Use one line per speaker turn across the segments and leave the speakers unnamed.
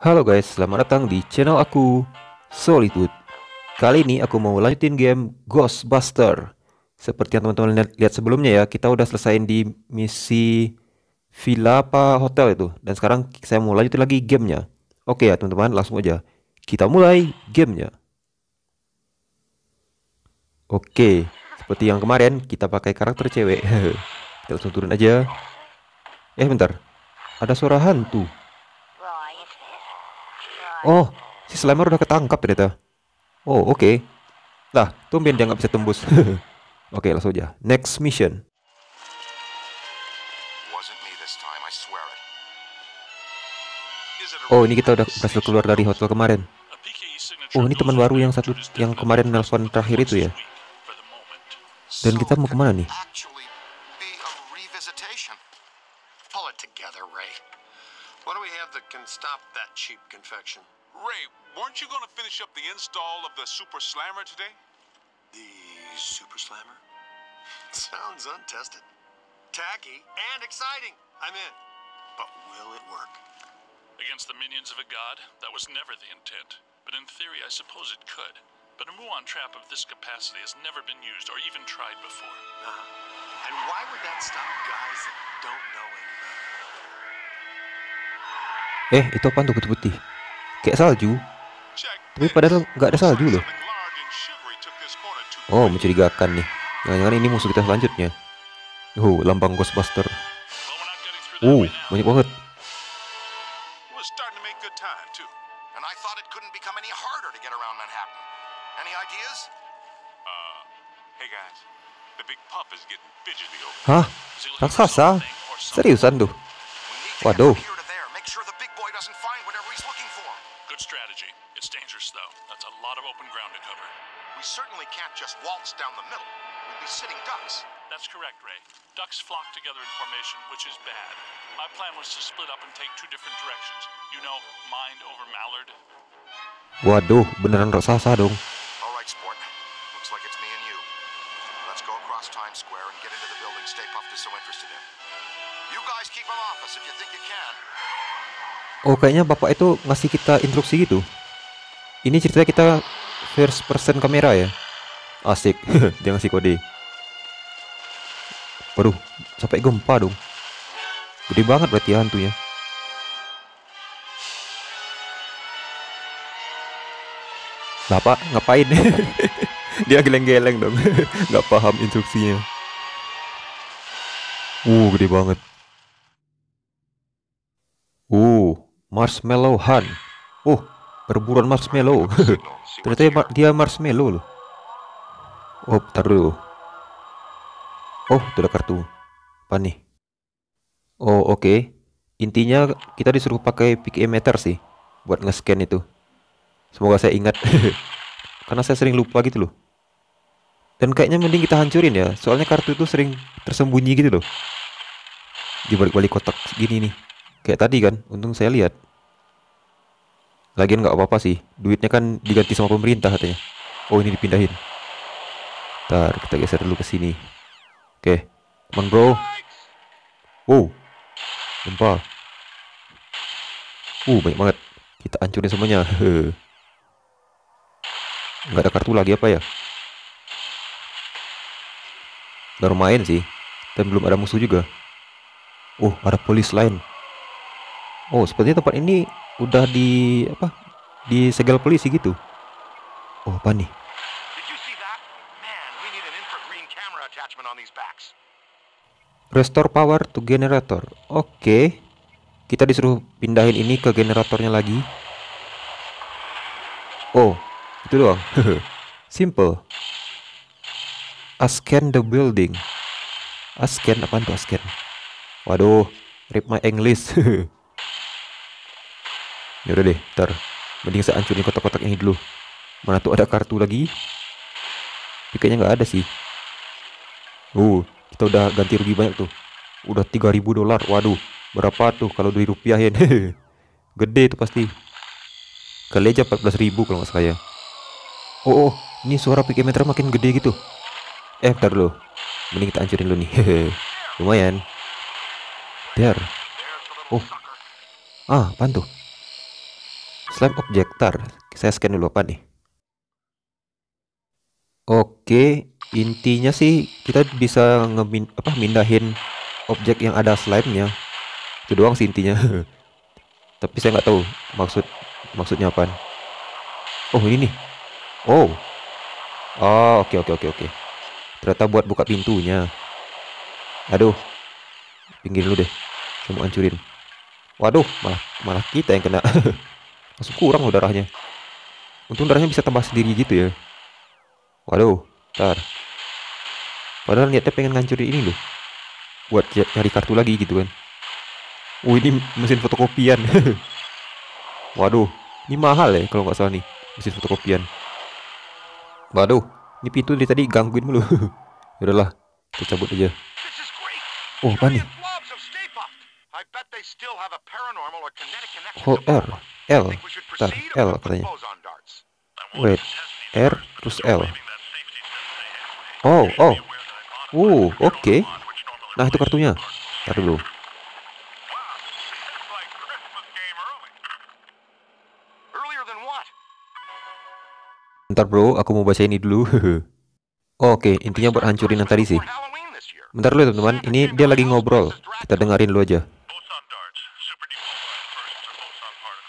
Halo guys, selamat datang di channel aku, Solitude. Kali ini aku mau lanjutin game Ghostbuster. Seperti yang teman-teman lihat, sebelumnya ya, kita udah selesaiin di misi villa apa hotel itu. Dan sekarang saya mau lanjutin lagi gamenya. Oke ya teman-teman, langsung aja. Kita mulai gamenya. Oke, seperti yang kemarin kita pakai karakter cewek. kita langsung turun aja. Eh bentar, ada suara hantu. Oh, si Slimer udah ketangkap ternyata. Oh, oke. Okay. Lah, tumben dia nggak bisa tembus. oke, okay, langsung aja. Next mission. Oh, ini kita udah berhasil keluar dari hotel kemarin. Oh, ini teman baru yang satu yang kemarin nelpon terakhir itu ya. Dan kita mau ke mana nih? What do we have that can stop that cheap confection? Ray, weren't you going to finish up the install of the Super Slammer today? The Super Slammer? Sounds untested. Tacky and exciting. I'm in. But will it work? Against the minions of a god? That was never the intent. But in theory, I suppose it could. But a Muon trap of this capacity has never been used or even tried before. Uh -huh. And why would that stop guys that don't know any Eh, itu apa tuh putih-putih? Kayak salju. Tapi padahal nggak ada salju loh. Oh, mencurigakan nih. Jangan-jangan ini musuh kita selanjutnya. Oh, lambang Ghostbuster. Oh, banyak banget. Hah? Raksasa? Seriusan tuh? Waduh. We certainly can't just waltz down the middle. We'd be sitting ducks. That's correct, Ray. Ducks flock together in formation, which is bad. My plan was to split up and take two different directions. You know, mind over mallard. Waduh, beneran raksasa dong. Alright, sport. Looks like it's me and you. Let's go across Times Square and get into the building Stay Puft is so interested in. You guys keep him off us if you think you can. Oh, kayaknya bapak itu ngasih kita instruksi gitu. Ini ceritanya kita first person kamera ya? Asik. Dia ngasih kode. Waduh sampai gempa dong. Gede banget berarti hantunya. Bapak ngapain? Dia geleng-geleng dong. Nggak paham instruksinya. Uh gede banget. Uh marshmallow han uh perburuan marshmallow. Ternyata dia marshmallow loh. Oh taruh oh itu ada kartu. Apa nih? Oh oke. Okay. intinya kita disuruh pakai pick meter sih buat nge-scan itu. Semoga saya ingat. Karena saya sering lupa gitu loh. Dan kayaknya mending kita hancurin ya soalnya kartu itu sering tersembunyi gitu loh. Di balik-balik kotak gini nih. Kayak tadi kan untung saya lihat Lagian nggak apa-apa sih. Duitnya kan diganti sama pemerintah katanya. Oh ini dipindahin. Ntar kita geser dulu ke sini. Oke, on bro. Wow, gempa. Uh banyak banget. Kita hancurin semuanya. Nggak ada kartu lagi apa ya? Baru main sih. Dan belum ada musuh juga. Oh, ada polis lain. Oh, sepertinya tempat ini udah di apa di segel polisi gitu. Oh apa nih? Restore power to generator. Oke. Okay. kita disuruh pindahin ini ke generatornya lagi. Oh itu doang. Simple. Scan the building. Scan apa tuh scan? Waduh rip my English Ya udah deh, ntar mending saya hancurin kotak-kotak ini dulu. Mana tuh ada kartu lagi? Tapi kayaknya nggak ada sih. Uh, kita udah ganti rugi banyak tuh. Udah 3000 dolar. Waduh, berapa tuh kalau dari rupiahin? Gede itu pasti. Kali aja 14.000 kalau nggak salah ya. Oh, oh, ini suara meter makin gede gitu. Eh, bentar dulu. Mending kita hancurin dulu nih. Lumayan. There. Oh. Ah, apaan tuh? Slime object. Tar, saya scan dulu apa nih. Oke, intinya sih kita bisa ngemin apa mindahin objek yang ada slime-nya. Itu doang sih intinya. Tapi saya nggak tahu maksud maksudnya apa. Oh, ini nih. Oh. Oh, oke oke oke oke. Ternyata buat buka pintunya. Aduh. Pinggir dulu deh. Saya mau hancurin. Waduh, malah malah kita yang kena. Masuk kurang loh darahnya. Untung darahnya bisa tambah sendiri gitu ya. Waduh, ntar. Padahal niatnya pengen ngancurin ini loh. Buat cari kartu lagi gitu kan. Oh ini mesin fotokopian. Waduh, ini mahal ya kalau nggak salah nih mesin fotokopian. Waduh, ini pintu dari tadi gangguin mulu. Udahlah, kita cabut aja. Oh, apa nih? Oh, R, L, Ntar, L katanya. Wait, R terus L. Oh, oh. Uh, oke. Okay. Nah, itu kartunya. Ntar dulu. Ntar bro, aku mau baca ini dulu. oh, oke, okay. intinya buat hancurin yang tadi sih. Bentar dulu teman-teman, ini dia lagi ngobrol. Kita dengerin dulu aja.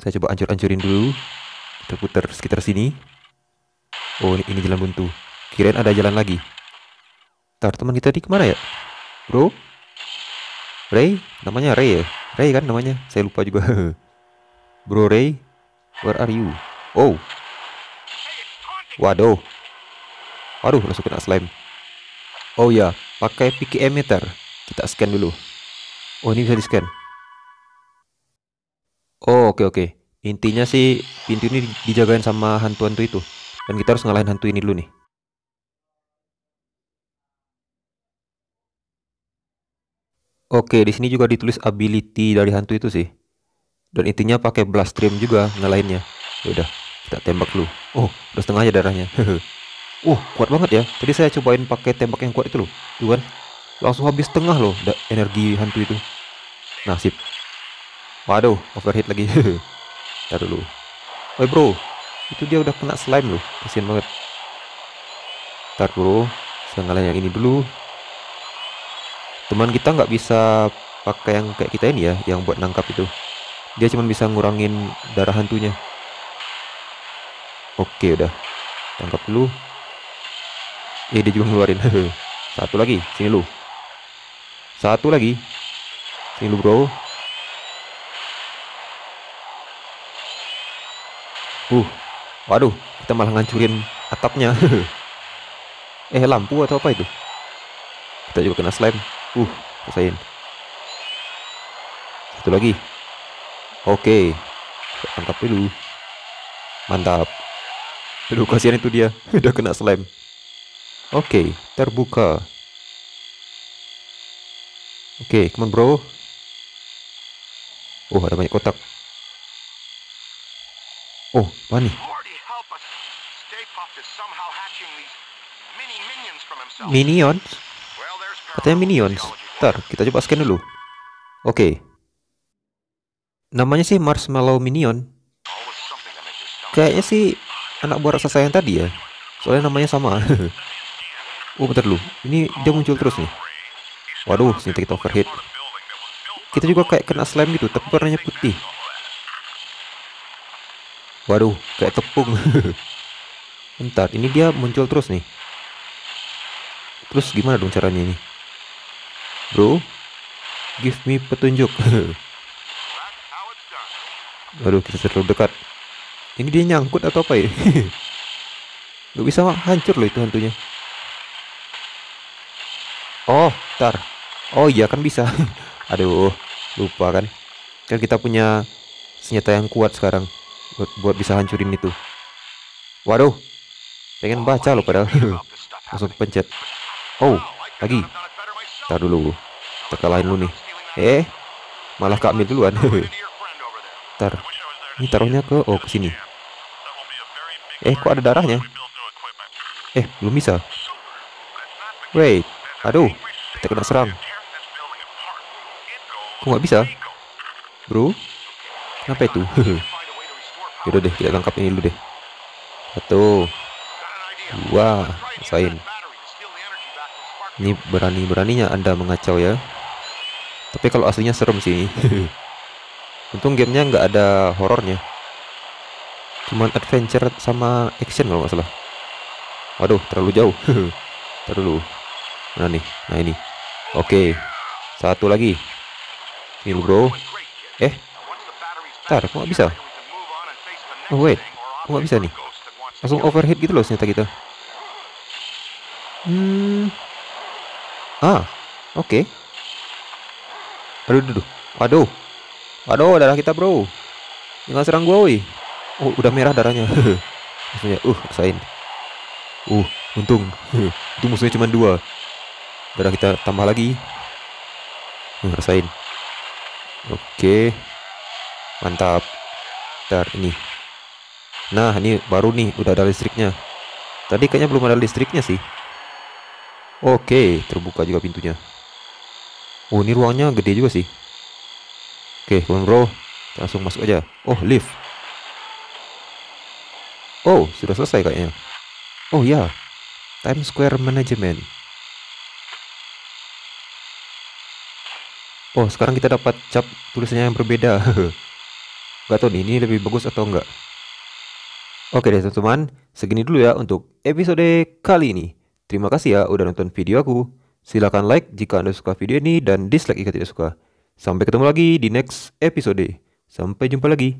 Saya coba hancur-hancurin dulu. Terputar sekitar sini. Oh, ini, ini jalan buntu. Kirain ada jalan lagi. Ntar teman kita di ke mana ya? Bro? Ray? Namanya Ray ya? Ray kan namanya? Saya lupa juga. Bro Ray, where are you? Oh. Waduh. Waduh, langsung kena slime. Oh ya, pakai PKM meter. Kita scan dulu. Oh, ini bisa di-scan. Oh, oke oke. Intinya sih pintu ini dijagain sama hantu-hantu itu. Dan kita harus ngalahin hantu ini dulu nih. Oke, di sini juga ditulis ability dari hantu itu sih. Dan intinya pakai blast stream juga ngalahinnya. Ya udah kita tembak dulu. Oh udah setengah aja darahnya. Uh kuat banget ya. Tadi saya cobain pakai tembak yang kuat itu loh. Tuh kan langsung habis setengah loh energi hantu itu. Nasib waduh overheat lagi. Ntar dulu. Woi bro. Itu dia udah kena slime loh. Kasian banget. Ntar bro saya yang ini dulu. Teman kita nggak bisa pakai yang kayak kita ini ya yang buat nangkap itu. Dia cuma bisa ngurangin darah hantunya. Oke udah. Tangkap dulu. Eh dia juga ngeluarin. Satu lagi sini lu. Satu lagi. Sini lu bro uh waduh kita malah ngancurin atapnya eh lampu atau apa itu kita juga kena slime uh rasain satu lagi Oke. Tangkap dulu. Mantap. Aduh, kasihan itu dia. Udah kena slime. Oke, terbuka. Oke, come on bro. Oh, ada banyak kotak. Oh, nih? Minions? Katanya minions. Ntar, kita coba scan dulu. Oke. Okay. Namanya sih Marshmallow Minion. Kayaknya sih anak buah raksasa yang tadi ya. Soalnya namanya sama. oh, bentar dulu. Ini dia muncul terus nih. Waduh, sini kita overheat. Kita juga kayak kena slime gitu, tapi warnanya putih. Waduh, kayak tepung. Bentar, ini dia muncul terus nih. Terus gimana dong caranya ini? Bro, give me petunjuk. Aduh, kita terlalu dekat. Ini dia nyangkut atau apa ya? Gak bisa hancur loh itu hantunya. Oh, tar. Oh iya kan bisa. Aduh, lupa kan. Kan kita punya senjata yang kuat sekarang buat, buat bisa hancurin itu. Waduh. Pengen baca loh padahal. Langsung pencet. Oh, lagi. Tar dulu. Terkalahin lu nih. Eh, malah Kak Mil duluan. Tar. Ini taruhnya ke oh ke sini. Eh, kok ada darahnya? Eh, belum bisa. Wait. Aduh, kita kena serang. Kok nggak bisa? Bro? Kenapa itu? Yaudah deh, kita tangkap ini dulu deh. Satu. Dua. Rasain. Ini berani-beraninya Anda mengacau ya. Tapi kalau aslinya serem sih. Untung gamenya nggak ada horornya. Cuman adventure sama action kalau nggak salah. Waduh, terlalu jauh. Terlalu. Mana nih? Nah ini. Oke. Satu lagi. Ini bro. Eh. Tar, kok bisa? Oh wait, kok nggak bisa nih? Langsung overheat gitu loh senjata kita. Hmm. Ah, oke. Okay. Aduh, aduh, aduh. Waduh, darah kita bro. Jangan serang gue, woi. Oh, udah merah darahnya. Maksudnya, uh, rasain. Uh, untung. Itu musuhnya cuma dua. Darah kita tambah lagi. Uh, rasain. Oke. Mantap. Ntar ini. Nah, ini baru nih udah ada listriknya. Tadi kayaknya belum ada listriknya sih. Oke, terbuka juga pintunya. Oh, ini ruangnya gede juga sih. Oke, kawan bro, langsung masuk aja. Oh, lift. Oh, sudah selesai kayaknya. Oh ya, Times Square Management. Oh, sekarang kita dapat cap tulisannya yang berbeda. Gak tau nih, ini lebih bagus atau enggak. Oke deh teman-teman, segini dulu ya untuk episode kali ini. Terima kasih ya udah nonton video aku. Silahkan like jika Anda suka video ini dan dislike jika tidak suka. Sampai ketemu lagi di next episode. Sampai jumpa lagi.